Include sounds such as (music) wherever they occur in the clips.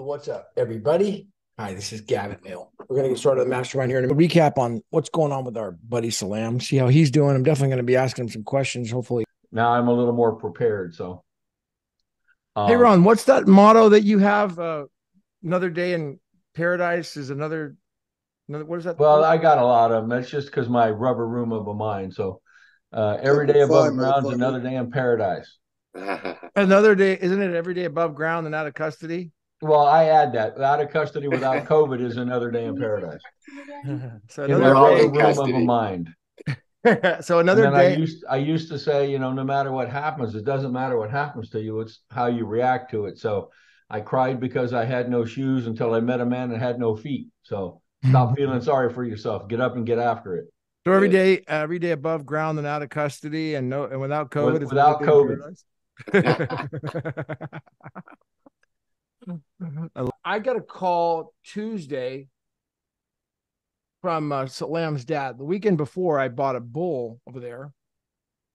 What's up, everybody? Hi, this is Gavin Mehl. We're going to get started on the mastermind here and a recap on what's going on with our buddy Sellam, see how he's doing. I'm definitely going to be asking him some questions, hopefully. Now I'm a little more prepared. So, um, hey, Ron, what's that motto that you have? Uh, another day in paradise is another. another what is that? Well, I got a lot of them. That's just because my rubber room of a mind. So, uh, every day above ground is another day in paradise. (laughs) another day, isn't it? Every day above ground and out of custody. Well, I add that out of custody without (laughs) COVID is another day in paradise. (laughs) (laughs) so another day room of a mind. so another day. I used, I used to say, you know, no matter what happens, it doesn't matter what happens to you; it's how you react to it. So I cried because I had no shoes until I met a man that had no feet. So stop feeling sorry for yourself. Get up and get after it. So every day, every day above ground and out of custody, and no, and without COVID. With, without COVID. I got a call Tuesday from uh, Sellam's dad. The weekend before, I bought a bull over there,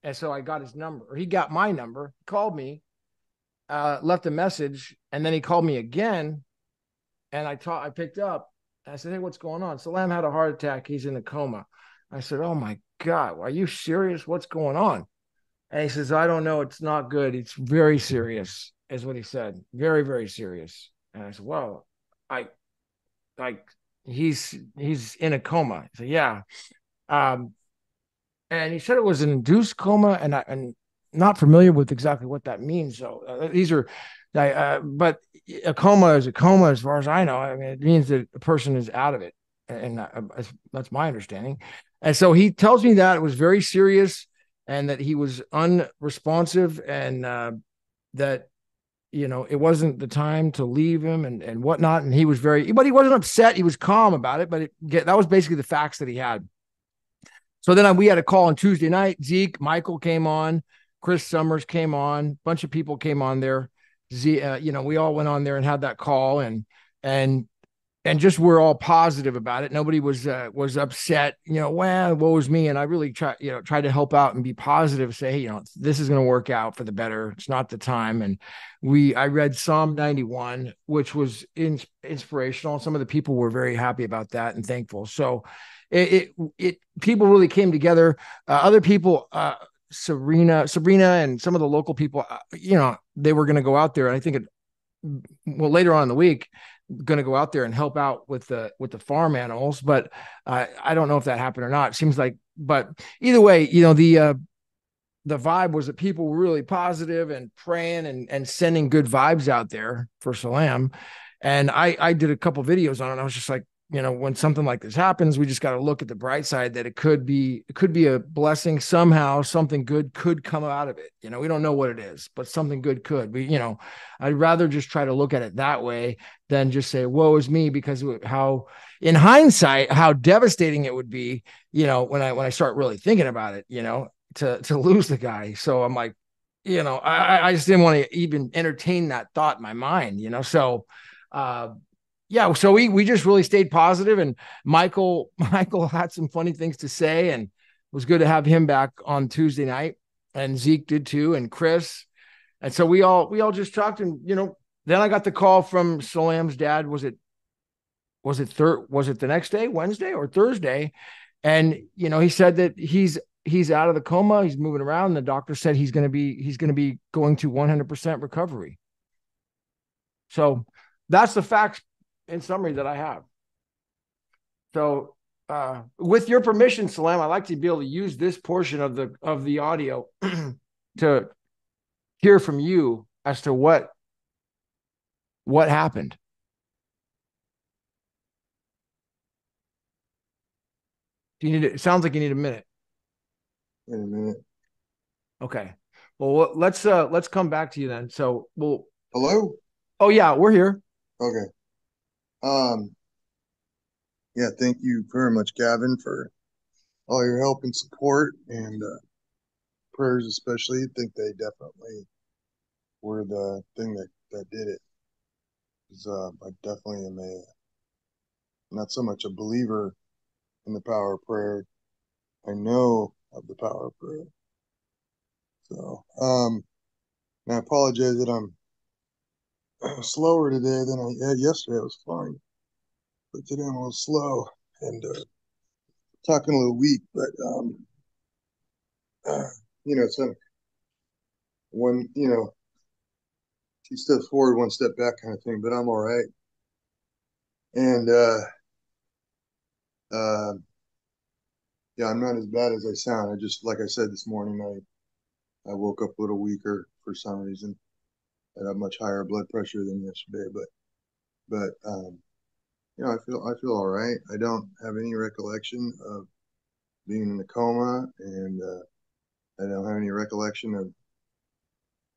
and so I got his number. He got my number, called me, uh, left a message, and then he called me again, and I taught. I picked up. I said, "Hey, what's going on?" Salam had a heart attack. He's in a coma. I said, "Oh my God, are you serious? What's going on?" And he says, "I don't know. It's not good. It's very serious." Is what he said. Very, very serious. And I said, Well, I like he's he's in a coma. He said, Yeah. Um, and he said it was an induced coma, and I and not familiar with exactly what that means. So uh, these are, uh, but a coma is a coma, as far as I know. I mean, it means that a person is out of it, and uh, that's my understanding. And so he tells me that it was very serious, and that he was unresponsive, and uh, that you know, it wasn't the time to leave him and, and whatnot. And he was very, but he wasn't upset. He was calm about it, but it, that was basically the facts that he had. So then we had a call on Tuesday night. Zeke, Michael came on, Chris Summers came on, a bunch of people came on there. Z, uh, you know, we all went on there and had that call and, and and just we're all positive about it. Nobody was uh, was upset, you know. Well, what was me? And I really try, you know, try to help out and be positive. Say, hey, you know, this is going to work out for the better. It's not the time. And we, I read Psalm ninety one, which was in, inspirational. Some of the people were very happy about that and thankful. So, it it, it people really came together. Uh, other people. Uh, Serena, Sabrina, and some of the local people, uh, you know, they were going to go out there. And I think it, well, later on in the week, going to go out there and help out with the with the farm animals but uh, i don't know if that happened or not. It seems like but either way you know the uh the vibe was that people were really positive and praying and and sending good vibes out there for Sellam. And i i did a couple videos on it i was just like you know when something like this happens we just got to look at the bright side that it could be it could be a blessing somehow something good could come out of it. You know we don't know what it is but something good could. We you know i'd rather just try to look at it that way than just say woe is me because how in hindsight how devastating it would be you know when i when i start really thinking about it you know to to lose the guy. So i'm like you know i i just didn't want to even entertain that thought in my mind you know? So uh yeah, so we we just really stayed positive, and Michael (laughs) Michael had some funny things to say, and it was good to have him back on Tuesday night, and Zeke did too, and Chris, and so we all we all just talked, and you know, then I got the call from Sellam's dad. Was it was it third? Was it the next day, Wednesday or Thursday? And you know, he said that he's he's out of the coma, he's moving around. The doctor said he's going to be he's going to be going to 100% recovery. So that's the facts in summary that I have. So uh, with your permission, Sellam, I'd like to be able to use this portion of the of the audio (clears throat) to hear from you as to what what happened. Do you need it? Sounds like you need a minute. In a minute. Okay. Well, let's uh let's come back to you then. So we'll. Hello. Oh yeah, we're here. Okay. Um, yeah, thank you very much, Gavin, for all your help and support and uh, prayers, especially. I think they definitely were the thing that, that did it. Uh, I definitely am a not so much a believer in the power of prayer. I know of the power of prayer. So, um, and I apologize that I'm slower today than I had yesterday. I was fine, but today I'm a little slow and uh, talking a little weak. But um, uh, you know, some one, you know, two steps forward, one step back, kind of thing. But I'm all right. And uh, uh, yeah, I'm not as bad as I sound. I just, like I said this morning, I I woke up a little weaker for some reason. I have much higher blood pressure than yesterday, but but um, you know, I feel I feel all right. I don't have any recollection of being in a coma, and uh, I don't have any recollection of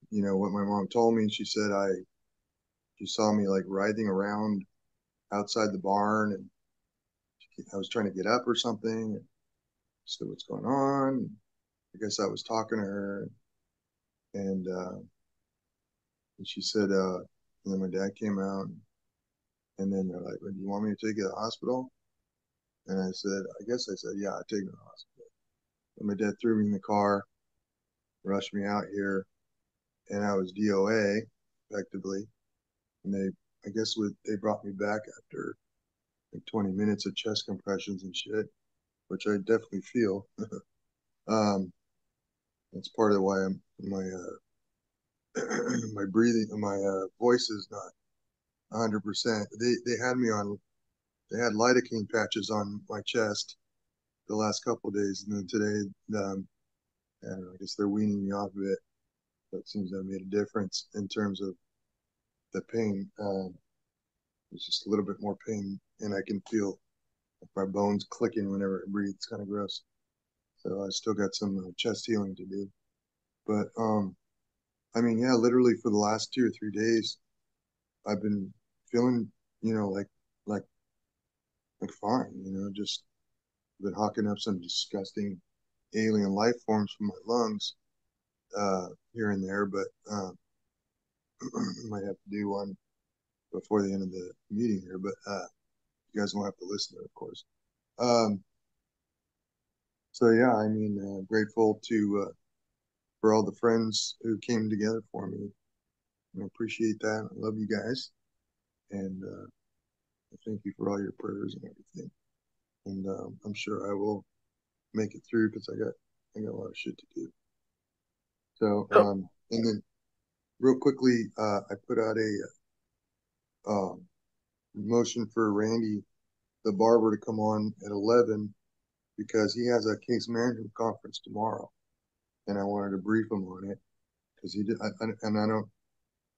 you know what my mom told me. She said I she saw me like writhing around outside the barn, and I was trying to get up or something. And said, "What's going on?" I guess I was talking to her, and uh, and she said, uh, and then my dad came out, and then they're like, well, "Do you want me to take you to the hospital?" And I said, "I guess I said, yeah, I take me to the hospital." And my dad threw me in the car, rushed me out here, and I was DOA effectively. And they, I guess, with they brought me back after like 20 minutes of chest compressions and shit, which I definitely feel. (laughs) um, that's part of why I'm my uh, (clears throat) my breathing, my uh, voice is not 100. percent They they had me on, they had lidocaine patches on my chest the last couple days, and then today, um, I, I guess they're weaning me off of it. That seems to have made a difference in terms of the pain. Um, just a little bit more pain, and I can feel my bones clicking whenever I breathe. It's kind of gross. So I still got some uh, chest healing to do. But um, I mean, yeah, literally for the last two or three days, I've been feeling, you know, like like like fine, you know, just been hawking up some disgusting alien life forms from my lungs uh, here and there, but um, (clears throat) might have to do one before the end of the meeting here. But uh, you guys won't have to listen to it, of course. Um, so yeah, I mean, uh, grateful to uh, for all the friends who came together for me. I appreciate that. I love you guys. And uh, thank you for all your prayers and everything. And um, I'm sure I will make it through because I got I got a lot of shit to do. So oh. um, and then real quickly, uh, I put out a um, motion for Randy, the barber, to come on at 11 because he has a case management conference tomorrow and I wanted to brief him on it because he did. I, I, and I don't,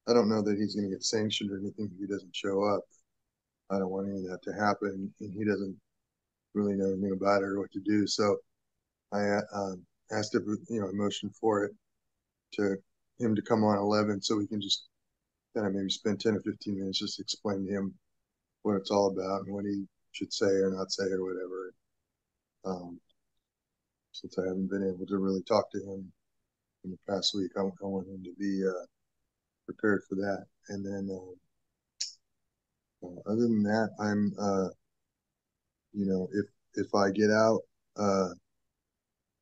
I don't know that he's going to get sanctioned or anything if he doesn't show up. I don't want any of that to happen, and he doesn't really know anything about it or what to do. So I um, asked if you know a motion for it to him to come on 11 so we can just kind of maybe spend 10 or 15 minutes just explain to him what it's all about and what he should say or not say or whatever. Um, since I haven't been able to really talk to him in the past week. I, I want him to be uh, prepared for that. And then, uh, uh, other than that, I'm, uh, you know, if if I get out, uh,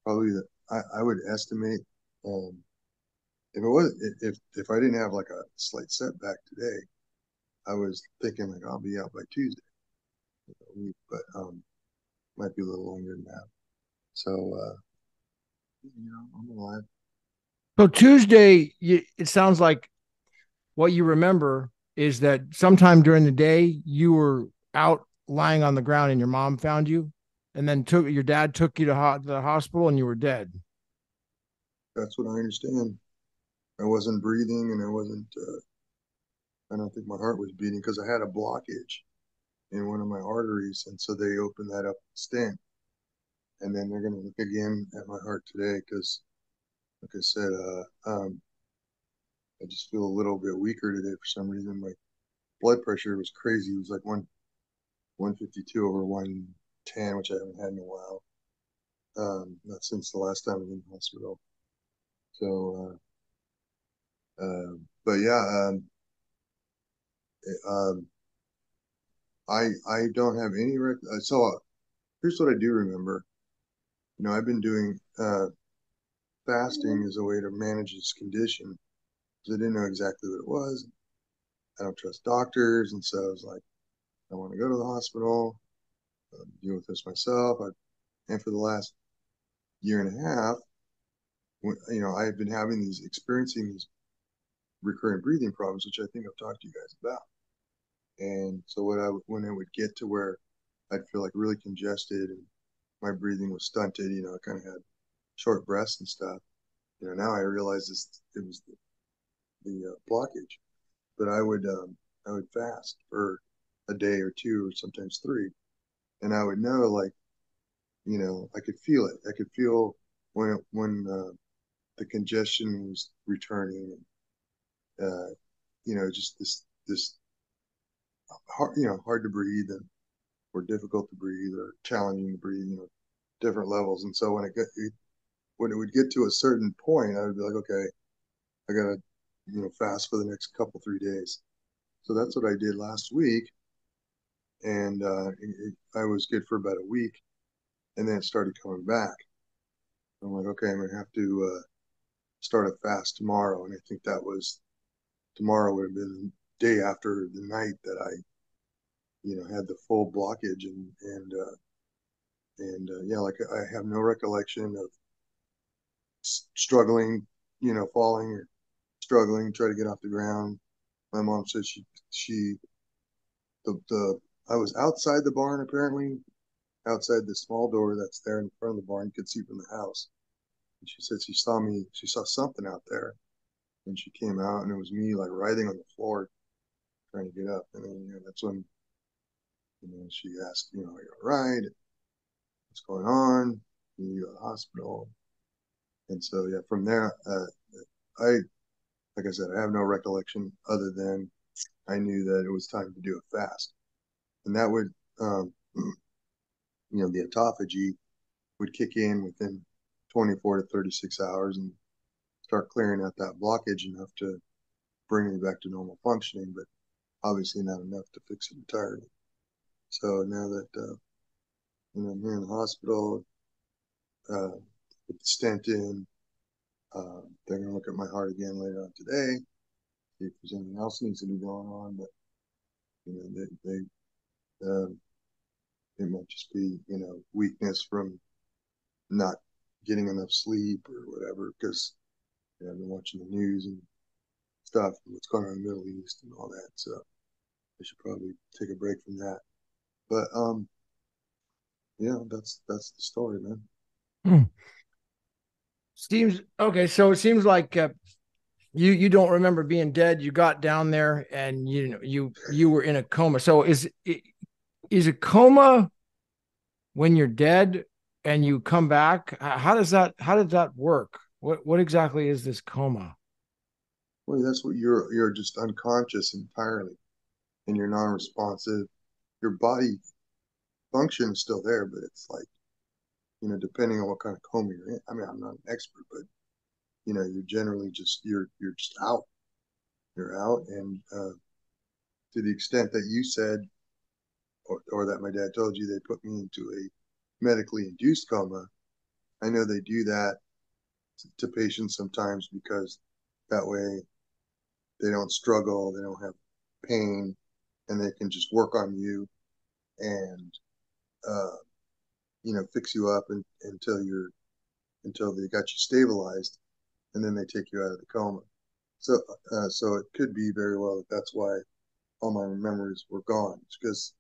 probably the, I, I would estimate um, if it was if if I didn't have like a slight setback today, I was thinking like I'll be out by Tuesday, but um, might be a little longer than that. So, uh, you know, I'm alive. So Tuesday, you, it sounds like what you remember is that sometime during the day you were out lying on the ground and your mom found you, and then took your dad took you to ho- the hospital and you were dead. That's what I understand. I wasn't breathing and I wasn't. Uh, I don't think my heart was beating because I had a blockage in one of my arteries, and so they opened that up stent and then they're going to look again at my heart today because, like I said, uh, um, I just feel a little bit weaker today for some reason. My blood pressure was crazy. It was like one, 152 over 110, which I haven't had in a while. Um, not since the last time I was in the hospital. So, uh, uh, but yeah, um, um, I I don't have any rec- so uh, here's what I do remember you know, I've been doing uh, fasting as a way to manage this condition I didn't know exactly what it was. I don't trust doctors, and so I was like, I want to go to the hospital, uh, deal with this myself. I, and for the last year and a half, when, you know, I've been having these experiencing these recurrent breathing problems, which I think I've talked to you guys about. And so what I when I would get to where I'd feel like really congested and my breathing was stunted, you know, I kind of had short breaths and stuff. You know, now I realize it was the, the uh, blockage, but I would um, I would fast for a day or two or sometimes three, and I would know like, you know, I could feel it. I could feel when when uh, the congestion was returning, and uh, you know, just this this hard, you know, hard to breathe and or difficult to breathe or challenging to breathe, you know, different levels. And so when it, get, it when it would get to a certain point, I would be like, okay, I gotta, you know, fast for the next couple three days. So that's what I did last week, and uh, it, I was good for about a week, and then it started coming back. I'm like, okay, I'm gonna have to uh, start a fast tomorrow, and I think that was tomorrow would have been the day after the night that I, you know, had the full blockage, and and uh, and uh, yeah, like I have no recollection of struggling, you know, falling or struggling, try to get off the ground. My mom said she she the the I was outside the barn apparently, outside the small door that's there in front of the barn. Could see from the house. And she said she saw me. She saw something out there, and she came out, and it was me like writhing on the floor, trying to get up. And then you know, that's when you know she asked, you know, are you all right? What's going on? You go to the hospital. And so, yeah, from there, uh, I, like I said, I have no recollection other than I knew that it was time to do a fast. And that would, um, (clears throat) you know, the autophagy would kick in within 24 to 36 hours and start clearing out that blockage enough to bring me back to normal functioning, but obviously not enough to fix it entirely. So now that, uh, you know, I'm here in the hospital, uh, put the stent in. Uh, they're to look at my heart again later on today, see if there's anything else needs to be going on. But you know, they, they um, it might just be you know weakness from not getting enough sleep or whatever. Because you know, I've been watching the news and stuff, and what's going on in the Middle East and all that. So I should probably take a break from that. But um, yeah, that's that's the story, man. Hmm. Seems okay. So it seems like uh, you you don't remember being dead. You got down there and you know you you were in a coma. So is is a coma when you're dead and you come back? How does that how does that work? What what exactly is this coma? Well, that's what you're you're just unconscious entirely, and you're non-responsive. Your body function is still there, but it's like you know, depending on what kind of coma you're in. I mean, I'm not an expert, but you know, you're generally just you're you're just out. You're out, and uh, to the extent that you said, or, or that my dad told you, they put me into a medically induced coma. I know they do that to patients sometimes because that way they don't struggle, they don't have pain, and they can just work on you and uh, you know, fix you up and, until you're until they got you stabilized, and then they take you out of the coma. So, uh, so it could be very well that that's why all my memories were gone. It's because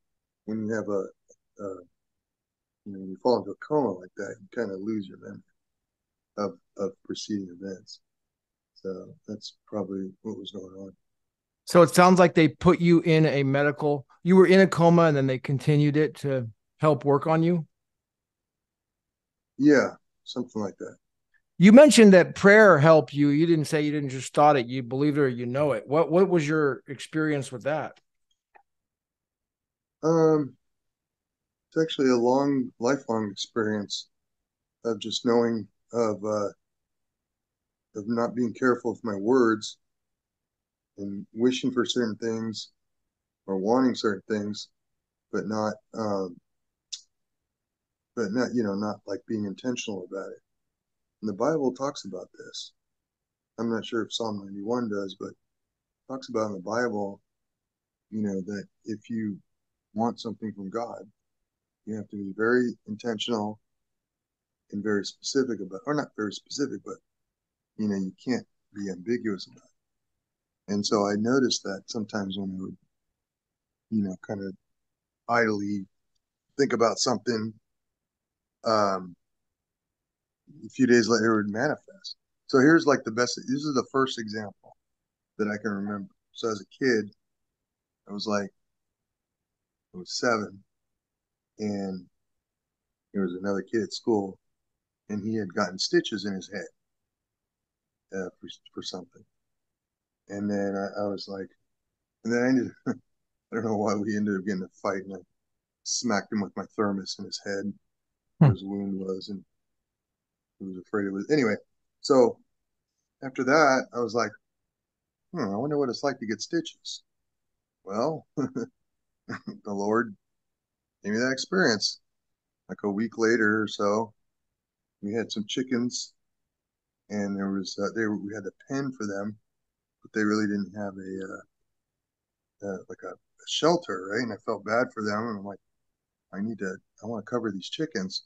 when you have a, a you know, when you fall into a coma like that, you kind of lose your memory of of preceding events. So that's probably what was going on. So it sounds like they put you in a medical. You were in a coma, and then they continued it to help work on you. Yeah, something like that. You mentioned that prayer helped you. You didn't say you didn't just thought it, you believed it or you know it. What what was your experience with that? Um it's actually a long lifelong experience of just knowing of uh of not being careful with my words and wishing for certain things or wanting certain things, but not um but not you know not like being intentional about it. And the Bible talks about this. I'm not sure if Psalm 91 does, but talks about in the Bible you know, that if you want something from God, you have to be very intentional and very specific about, or not very specific, but you know, you can't be ambiguous about it. And so I noticed that sometimes when I would, you know, kind of idly think about something, um, a few days later it would manifest. So here's like the best. This is the first example that I can remember. So as a kid, I was like, I was seven, and there was another kid at school, and he had gotten stitches in his head uh, for for something. And then I, I was like, and then I ended. (laughs) I don't know why we ended up getting a fight, and I smacked him with my thermos in his head, hmm. where his wound was, and he was afraid it was. Anyway, so after that, I was like, hmm, I wonder what it's like to get stitches. Well, (laughs) the Lord gave me that experience. Like a week later or so, we had some chickens, and there was uh, they we had a pen for them, but they really didn't have a uh, uh, like a, a shelter, right? And I felt bad for them, and I'm like, I need to, I want to cover these chickens.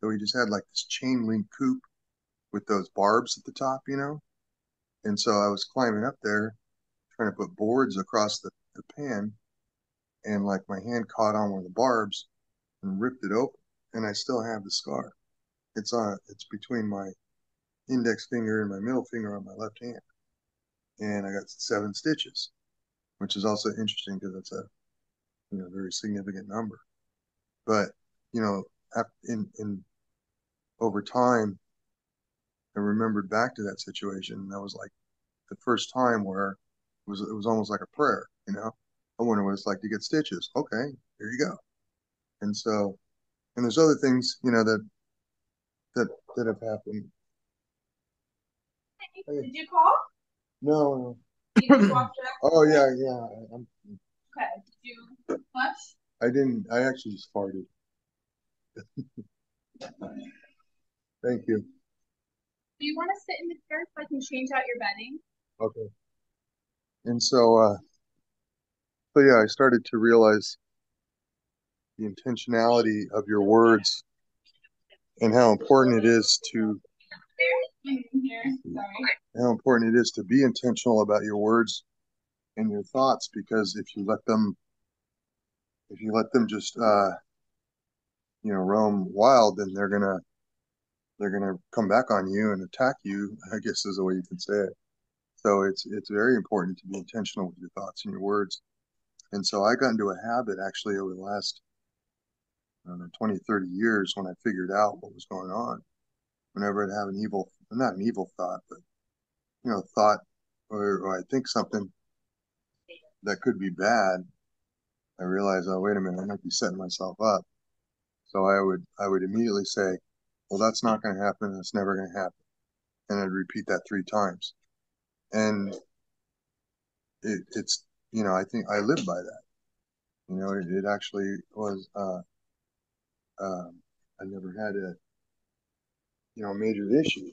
So we just had like this chain link coop with those barbs at the top, you know? And so I was climbing up there trying to put boards across the, the pan and like my hand caught on one of the barbs and ripped it open and I still have the scar. It's on it's between my index finger and my middle finger on my left hand. And I got seven stitches, which is also interesting because it's a you know very significant number. But you know, in in over time, I remembered back to that situation. And that was like the first time where it was it was almost like a prayer, you know. I wonder what it's like to get stitches. Okay, here you go. And so, and there's other things, you know, that that that have happened. Did you call? No. You just (coughs) walked oh yeah, yeah. I'm, okay. Did you flush? I didn't. I actually just farted. (laughs) Thank you. Do you want to sit in the chair so I can change out your bedding? Okay. And so, uh, so yeah, I started to realize the intentionality of your words and how important it is to how important it is to be intentional about your words and your thoughts because if you let them if you let them just uh you know roam wild then they're gonna they're to come back on you and attack you i guess is the way you can say it. So it's it's very important to be intentional with your thoughts and your words. And so i got into a habit actually over the last I don't know, 20 30 years when i figured out what was going on. Whenever i'd have an evil not an evil thought but you know thought or, or i think something that could be bad i realize, oh wait a minute i might be setting myself up so i would i would immediately say well, that's not going to happen. It's never going to happen. And I'd repeat that three times. And it, it's, you know, I think I live by that. You know, it, it actually was, uh, um, I never had a, you know, major issue.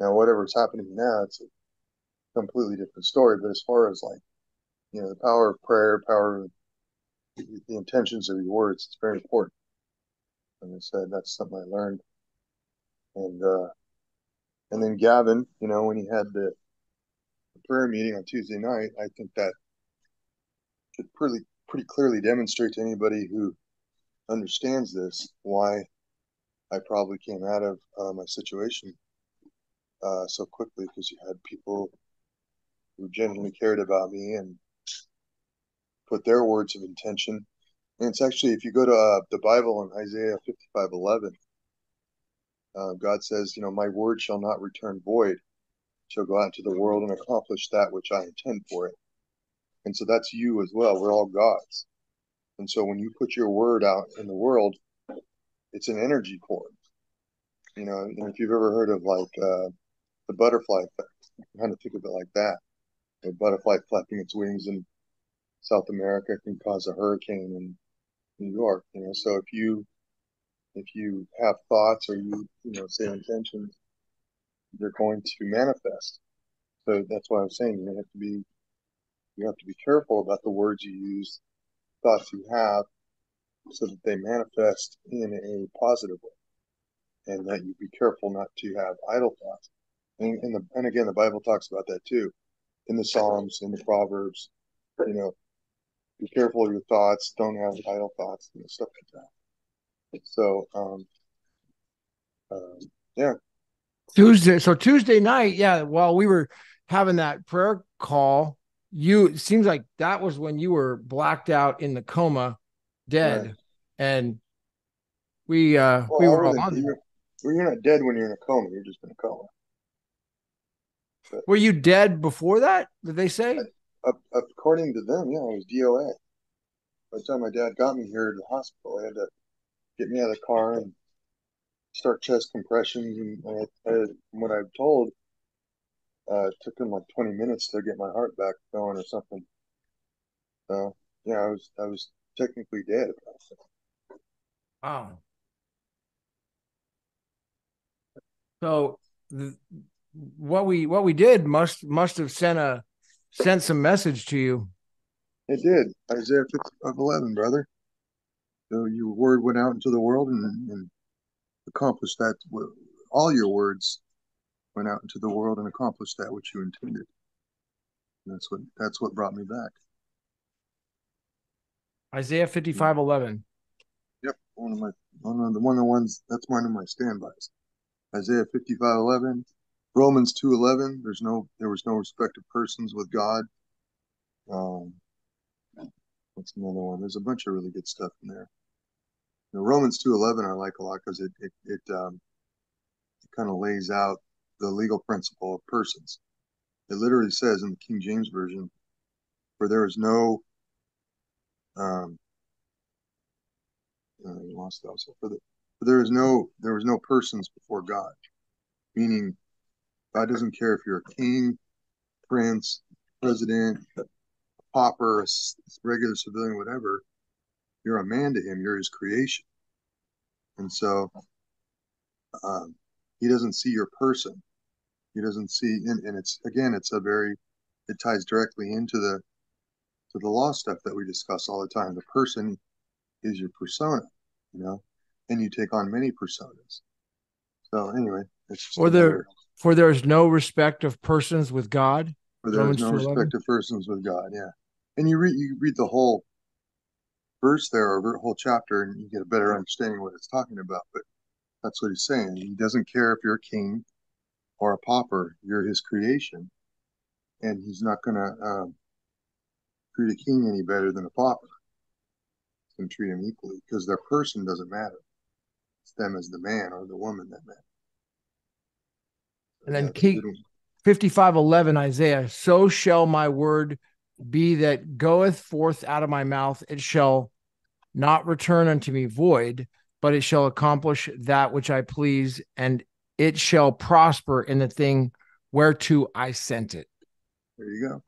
Now, whatever's happening now, it's a completely different story. But as far as like, you know, the power of prayer, power of the, intentions of your words, it's very important. And I said, that's something I learned and uh, and then Gavin, you know, when he had the, the prayer meeting on Tuesday night, I think that could pretty pretty clearly demonstrate to anybody who understands this why I probably came out of uh, my situation uh, so quickly because you had people who genuinely cared about me and put their words of intention. And it's actually, if you go to uh, the Bible in Isaiah 55 11, uh, God says, you know, my word shall not return void, shall go out into the world and accomplish that which I intend for it. And so that's you as well. We're all God's. And so when you put your word out in the world, it's an energy cord. You know, and if you've ever heard of like uh, the butterfly effect, kind of think of it like that. A butterfly flapping its wings in South America can cause a hurricane in New York. You know, so if you if you have thoughts or you you know say intentions, they're going to manifest. So that's why I'm saying you have to be you have to be careful about the words you use, thoughts you have, so that they manifest in a positive way, and that you be careful not to have idle thoughts. And, and, the, and again, the Bible talks about that too, in the Psalms, in the Proverbs. You know, be careful of your thoughts. Don't have idle thoughts and stuff like that. So, um, um, yeah. Tuesday. So Tuesday night, yeah. While we were having that prayer call, you it seems like that was when you were blacked out in the coma, dead, and we uh well, we were all on. You're, well, you're not dead when you're in a coma. You're just in a coma. But, were you dead before that? Did they say? I, according to them, yeah, I was DOA. By the time my dad got me here to the hospital, I had to get me out of the car and start chest compressions. And I, I, what I've told, uh, it took him like 20 minutes to get my heart back going or something. So yeah, I was I was technically dead. Wow. So the, what we what we did must must have sent a sent some message to you. It did. Isaiah 55, 11, brother. So your word went out into the world and, and accomplished that. All your words went out into the world and accomplished that which you intended. And that's what that's what brought me back. Isaiah 55, 11. Yep, one of my one of the one of the ones that's one of my standbys. Isaiah 55, 11. Romans 2:11 there's no there was no respect of persons with God. Um what's another one? There's a bunch of really good stuff in there. Now, Romans 2:11 I like a lot because it it it, um, it kind of lays out the legal principle of persons. It literally says in the King James version, "For there is no um, uh, lost also for the for there is no there was no persons before God, meaning God doesn't care if you're a king, prince, president, a pauper, a regular civilian, whatever. You're a man to him. You're his creation. And so um, he doesn't see your person. He doesn't see, and, and it's again, it's a very, it ties directly into the to the law stuff that we discuss all the time. The person is your persona, you know, and you take on many personas. So anyway, it's just or there for there is no respect of persons with God. For there is no respect of persons with God. Yeah, and you read you read the whole verse there or whole chapter, and you get a better understanding of what it's talking about. But that's what he's saying. He doesn't care if you're a king or a pauper. You're his creation, and he's not going to um, treat a king any better than a pauper. And treat him equally because their person doesn't matter. It's them as the man or the woman that matters. And then keep 5511 Isaiah, so shall my word be that goeth forth out of my mouth, it shall not return unto me void, but it shall accomplish that which I please, and it shall prosper in the thing whereto I sent it. There you go.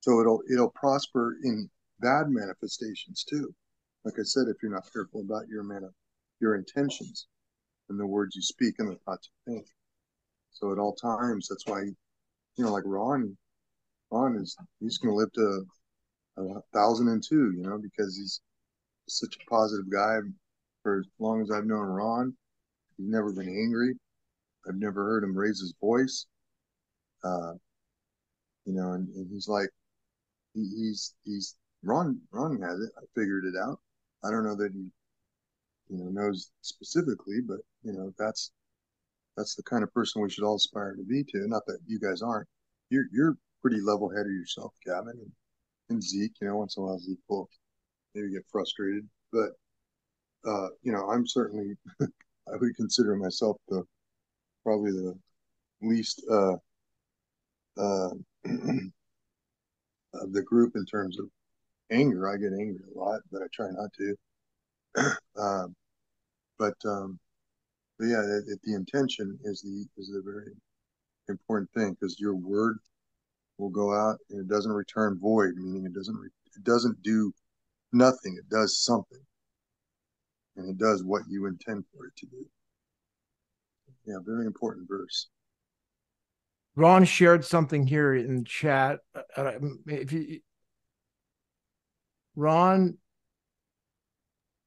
So it'll it'll prosper in bad manifestations too. Like I said, if you're not careful about your man your intentions and the words you speak and the thoughts you think. So at all times, that's why, you know, like Ron, Ron is he's to live to a thousand and two, you know, because he's such a positive guy. For as long as I've known Ron, he's never been angry. I've never heard him raise his voice. Uh, you know, and, and he's like, he, he's he's Ron. Ron has it. I figured it out. I don't know that he, you know, knows specifically, but you know, that's that's the kind of person we should all aspire to be to. Not that you guys aren't. You're you're pretty level headed yourself, Gavin, and, and Zeke. You know, once in a while Zeke will maybe get frustrated, but uh, you know, I'm certainly (laughs) I would consider myself the probably the least uh, uh, (clears throat) of the group in terms of anger. I get angry a lot, but I try not to. (clears throat) um, but um, but yeah, the, the intention is the is the very important thing because your word will go out and it doesn't return void, meaning it doesn't it doesn't do nothing. It does something, and it does what you intend for it to do. Yeah, very important verse. Ron shared something here in chat. Uh, uh, if you, Ron,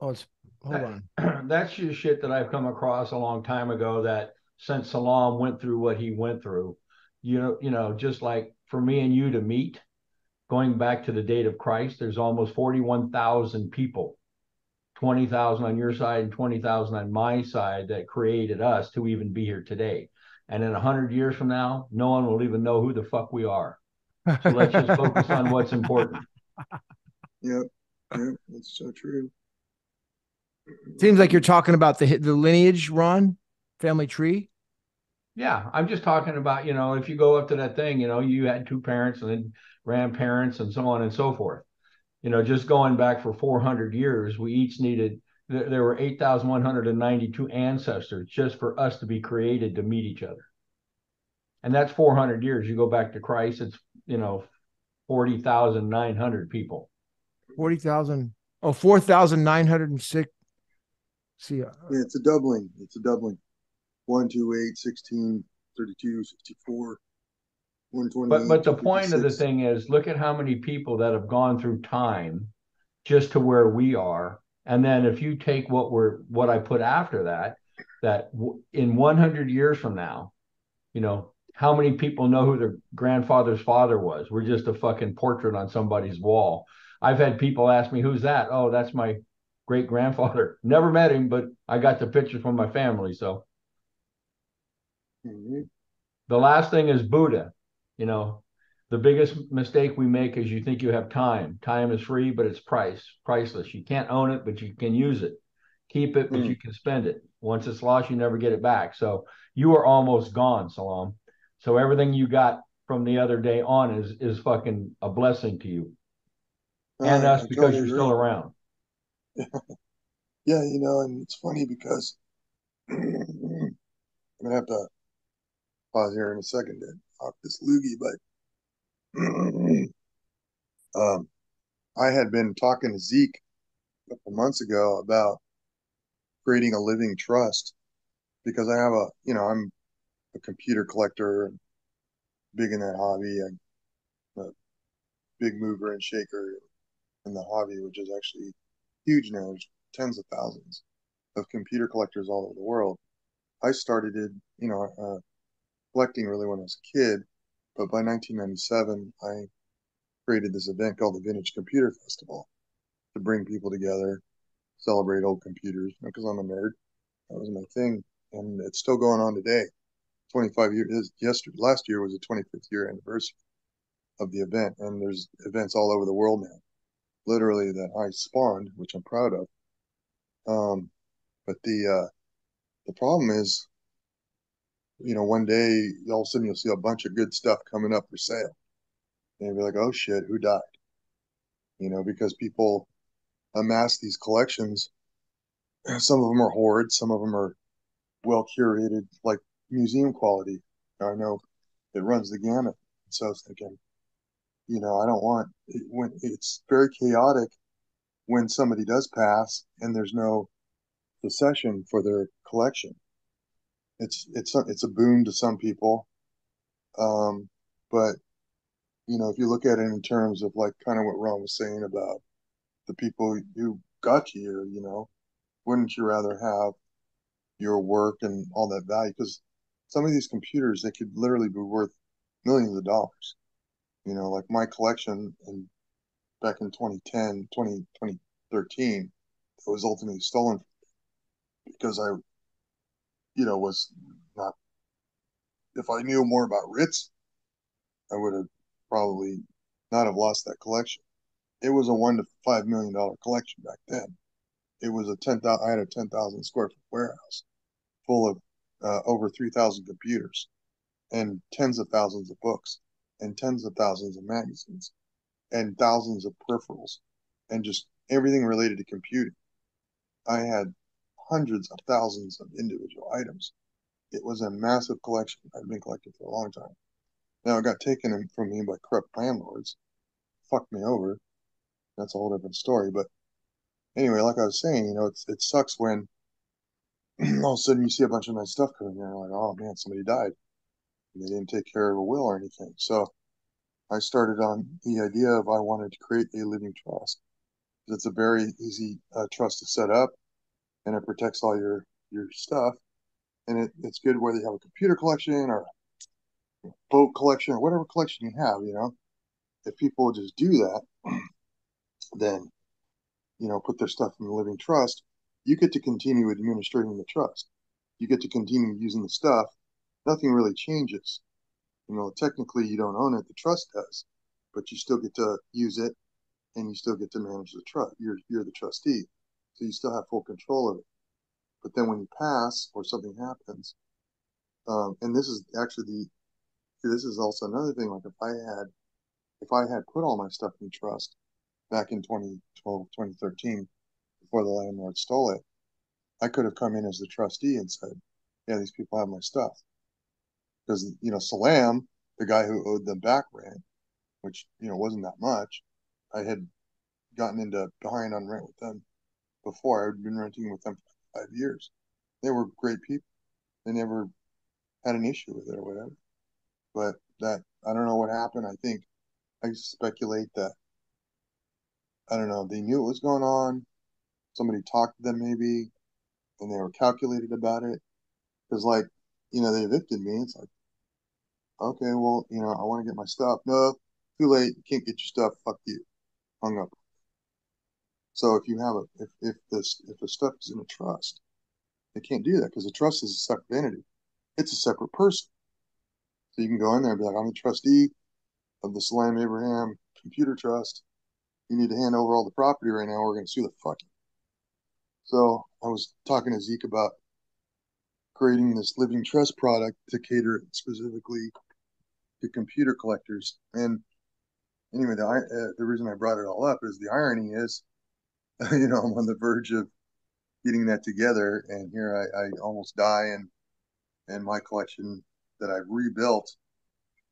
oh, it's hold on. (clears throat) That's just shit that I've come across a long time ago. That since Sellam went through what he went through, you know, you know, just like for me and you to meet, going back to the date of Christ, there's almost forty-one thousand people 20,000 on your side and 20,000 on my side that created us to even be here today. And in a 100 years from now, no one will even know who the fuck we are. So let's just focus on what's important. (laughs) Yep. Yep. That's so true. Seems like you're talking about the the lineage, Ron, family tree. Yeah, I'm just talking about, you know, if you go up to that thing, you know, you had two parents and then grandparents and so on and so forth you know, just going back for 400 years, we each needed, there were 8,192 ancestors just for us to be created to meet each other. And that's 400 years. You go back to Christ, it's, you know, 40,900 people. 40,000. Oh, 4,906. See, uh, yeah, it's a doubling. It's a doubling. 1, 2, 8, 16, 32, 64. But but the point of the thing is, look at how many people that have gone through time just to where we are, and then if you take what we're what I put after that, that in 100 years from now, you know, how many people know who their grandfather's father was? We're just a fucking portrait on somebody's wall. I've had people ask me, "Who's that?" Oh, that's my great grandfather. (laughs) Never met him, but I got the picture from my family. So mm-hmm. the last thing is Buddha you know the biggest mistake we make is you think you have time time is free but it's price priceless you can't own it but you can use it keep it but mm. you can spend it once it's lost you never get it back so you are almost gone Sellam so everything you got from the other day on is is fucking a blessing to you and us because you're agree. still around (laughs) yeah you know and it's funny because (clears throat) i'm gonna have to pause here in a second to off this loogie, but (clears throat) um, I had been talking to Zeke a couple months ago about creating a living trust because I have a, you know, I'm a computer collector, big in that hobby. I'm a big mover and shaker in the hobby, which is actually huge now. Tens of thousands of computer collectors all over the world. I started you know, uh, collecting really when I was a kid, but by 1997, I created this event called the Vintage Computer Festival to bring people together, celebrate old computers. Because I'm a nerd, that was my thing, and it's still going on today. 25 years yesterday, last year was the 25th year anniversary of the event, and there's events all over the world now, literally that I spawned, which I'm proud of. Um, but the uh, the problem is you know, one day all of a sudden you'll see a bunch of good stuff coming up for sale. And you'll be like, oh shit, who died? You know, because people amass these collections. (clears throat) Some of them are hoards, some of them are well curated, like museum quality. I know it runs the gamut. So I was thinking, you know, I don't want it, when it's very chaotic when somebody does pass and there's no succession for their collection. It's it's a, it's a boon to some people. Um but you know if you look at it in terms of like kind of what ron was saying about the people who got here you know wouldn't you rather have your work and all that value? Because some of these computers they could literally be worth millions of dollars you know like my collection and back in 2010 20, 2013 it was ultimately stolen because i you know, was not. If I knew more about Ritz, I would have probably not have lost that collection. It was a one to five million dollar collection back then. It was a ten thousand. I had a ten thousand square foot warehouse full of uh, over three thousand computers and tens of thousands of books and tens of thousands of magazines and thousands of peripherals and just everything related to computing. I had hundreds of thousands of individual items. It was a massive collection I'd been collecting for a long time. Now it got taken from me by corrupt landlords, fucked me over. That's a whole different story. But anyway, like I was saying, you know, it's it sucks when (clears throat) all of a sudden you see a bunch of nice stuff coming in, and you're like, oh man, somebody died. They didn't take care of a will or anything. So I started on the idea of I wanted to create a living trust. It's a very easy uh, trust to set up, and it protects all your your stuff. And it, it's good whether you have a computer collection or boat collection or whatever collection you have. You know, if people just do that, (clears throat) then you know put their stuff in the living trust, you get to continue administrating the trust. You get to continue using the stuff. Nothing really changes. You know, technically you don't own it, the trust does, but you still get to use it and you still get to manage the trust. You're you're the trustee. So you still have full control of it. But then when you pass or something happens, um, and this is actually the this is also another thing, like if I had if I had put all my stuff in trust back in 2012, 2013, before the landlord stole it, I could have come in as the trustee and said, yeah, these people have my stuff. Because, you know, Sellam, the guy who owed them back rent, which, you know, wasn't that much, I had gotten into behind on rent with them before. I had been renting with them for five years. They were great people. They never had an issue with it or whatever. But that, I don't know what happened. I think, I speculate that, I don't know, they knew what was going on. Somebody talked to them maybe and they were calculated about it. Because, like, you know, they evicted me. It's like, okay, well, you know, I want to get my stuff. No, too late. You can't get your stuff. Fuck you. Hung up. So if you have a, if, if this, if the stuff is in a trust, they can't do that because the trust is a separate entity. It's a separate person. So you can go in there and be like, I'm the trustee of the Sellam Abraham Computer Trust. You need to hand over all the property right now. We're going to sue the fuck you. So I was talking to Zeke about creating this living trust product to cater specifically to computer collectors. And anyway, the uh, the reason I brought it all up is the irony is, (laughs) you know, I'm on the verge of getting that together, and here I, I almost die, and and my collection that I've rebuilt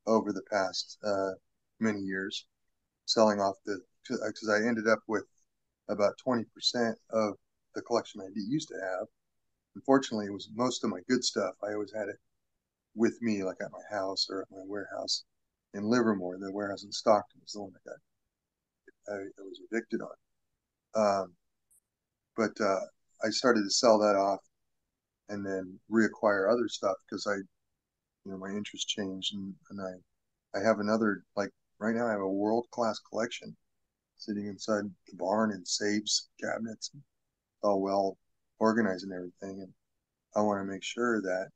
over the past uh, many years, selling off the because I ended up with about 20% of the collection I used to have. Unfortunately, it was most of my good stuff. I always had it with me, like at my house or at my warehouse in Livermore. The warehouse in Stockton is the one that I, I was evicted on. Um, but uh, I started to sell that off and then reacquire other stuff because I, you know, my interest changed and, and I, I have another like right now I have a world class collection sitting inside the barn in safes, cabinets, all well organized and everything. And I want to make sure that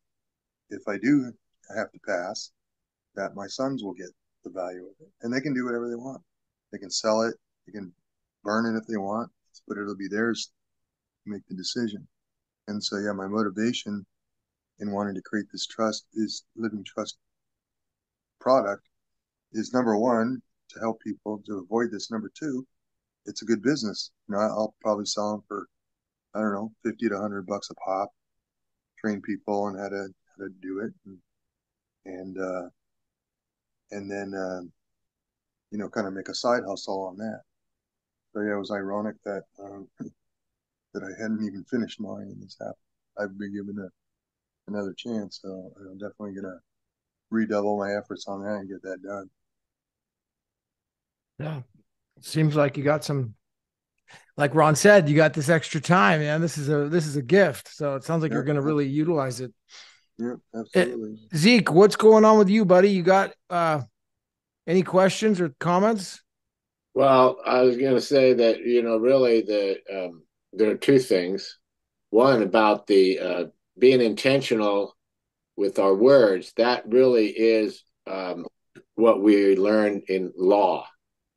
if I do have to pass, that my sons will get the value of it. And they can do whatever they want. They can sell it, they can burn it if they want, but it'll be theirs to make the decision. And so, yeah, my motivation in wanting to create this trust is living trust product is number one to help people to avoid this. Number two, it's a good business. You know, I'll probably sell them for I don't know, 50 to 100 bucks a pop, train people on how to, how to do it. And, and, uh, and then, uh, you know, kind of make a side hustle on that. So yeah, it was ironic that, um, (coughs) that I hadn't even finished mine and this happened. I've been given a, another chance. So I'm definitely going to redouble my efforts on that and get that done. Yeah. Seems like you got some like Ron said, you got this extra time, man. This is a this is a gift. So it sounds like yeah. you're going to really utilize it. Yeah, absolutely. Uh, Zeke, what's going on with you, buddy? You got uh any questions or comments? Well, I was going to say that you know, really, the um, there are two things. One about the uh, being intentional with our words. That really is um, what we learn in law.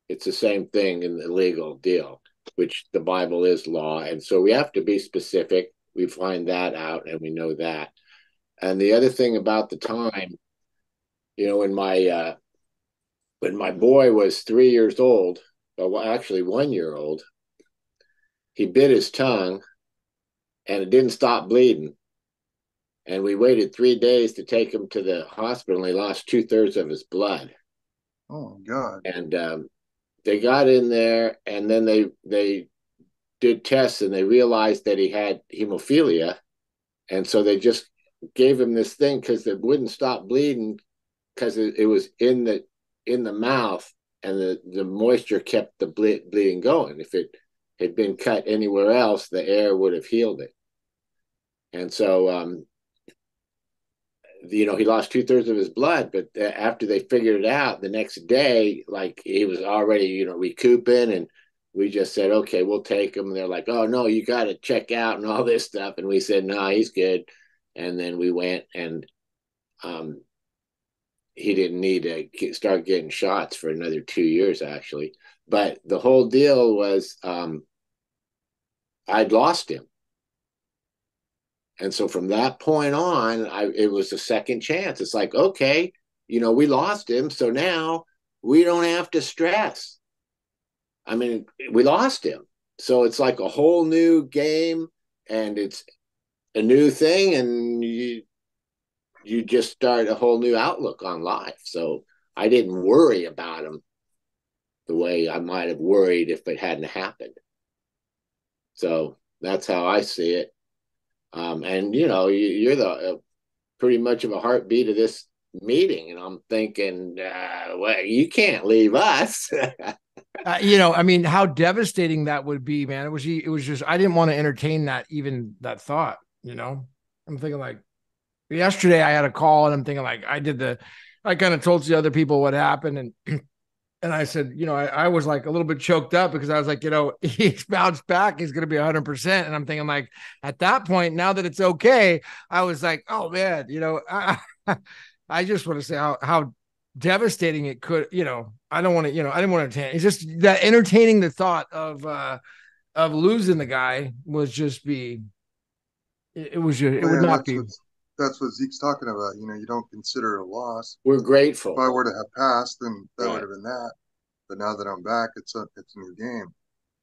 It's the same thing in the legal deal which the Bible is law. And so we have to be specific. We find that out and we know that. And the other thing about the time, you know, when my uh, when my boy was three years old, well, actually one year old, he bit his tongue and it didn't stop bleeding. And we waited three days to take him to the hospital and he lost two thirds of his blood. Oh God. And um, they got in there and then they they did tests and they realized that he had hemophilia and so they just gave him this thing because it wouldn't stop bleeding because it, it was in the in the mouth and the the moisture kept the ble- bleeding going. If it had been cut anywhere else, the air would have healed it. And so, um, you know, he lost two thirds of his blood. But after they figured it out, the next day, like he was already, you know, recouping, and we just said, okay, we'll take him. And they're like, oh no, you got to check out and all this stuff. And we said, no, he's good. And then we went and um, he didn't need to get, start getting shots for another two years, actually. But the whole deal was um, I'd lost him. And so from that point on, I it was a second chance. It's like, okay, you know, we lost him, so now we don't have to stress. I mean, we lost him. So it's like a whole new game and it's a new thing and you you just start a whole new outlook on life. So I didn't worry about him the way I might have worried if it hadn't happened. So that's how I see it. Um, and you know, you, are the uh, pretty much of a heartbeat of this meeting, and I'm thinking, uh, well, you can't leave us. (laughs) uh, you know, I mean, how devastating that would be, man. It was, it was just, I didn't want to entertain that, even that thought. You know, I'm thinking like, yesterday I had a call and I'm thinking like I did the I kind of told the other people what happened and (clears throat) and I said, you know, I, I, was like a little bit choked up because I was like, you know, (laughs) he's bounced back, he's gonna be hundred percent. And I'm thinking like at that point, now that it's okay, I was like, oh man, you know, I, (laughs) I just want to say how how devastating it could, you know, I don't want to, you know, I didn't want to entertain. It's just that entertaining the thought of uh of losing the guy was just be it, it was your, it would not be that's what Zeke's talking about. You know, you don't consider it a loss. We're grateful. If I were to have passed, then that right. would have been that. But now that I'm back, it's a it's a new game.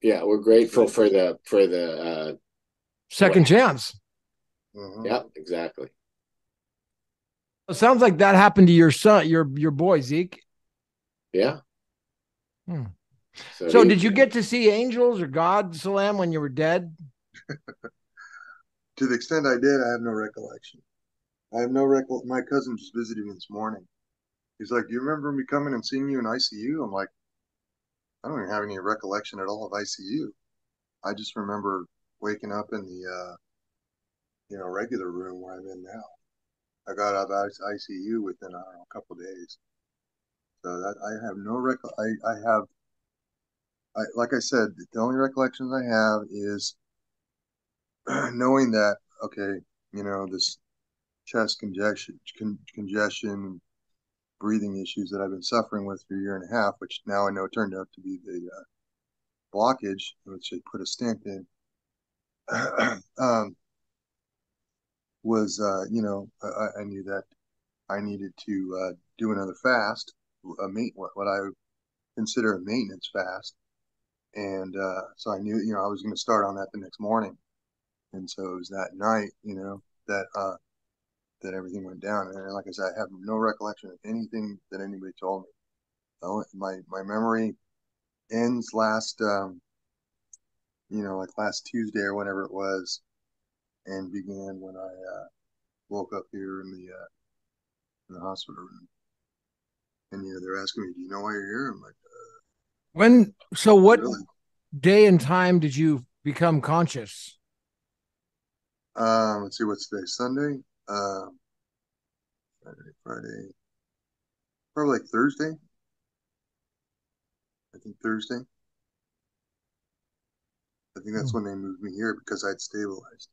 Yeah, we're grateful for the for the uh, second what? chance. Mm-hmm. Yeah, exactly. It sounds like that happened to your son, your your boy Zeke. Yeah. Hmm. So, so he, did you get to see angels or God, Sellam, when you were dead? (laughs) to the extent I did, I have no recollection. I have no record. My cousin just visited me this morning. He's like, "Do you remember me coming and seeing you in ICU?" I'm like, "I don't even have any recollection at all of ICU. I just remember waking up in the, uh, you know, regular room where I'm in now. I got out of ICU within I don't know, a couple days. So that I have no rec. I I have. I like I said, the only recollections I have is (clears throat) knowing that okay, you know this chest congestion, con- congestion, breathing issues that I've been suffering with for a year and a half, which now I know turned out to be the uh, blockage, which they put a stent in, (clears throat) um, was, uh, you know, I, I, knew that I needed to uh, do another fast, a main, what, what I consider a maintenance fast. And uh, so I knew, you know, I was going to start on that the next morning. And so it was that night, you know, that uh, that everything went down. And like I said, I have no recollection of anything that anybody told me. My my memory ends last, um, you know, like last Tuesday or whenever it was, and began when I uh, woke up here in the uh, in the hospital room. And you know, they're asking me, "Do you know why you're here?" I'm like, uh, "When?" So, what really? day and time did you become conscious? Um, let's see, what's today? Sunday. Um, Friday, Friday, probably like Thursday. I think Thursday. I think that's hmm. when they moved me here because I'd stabilized.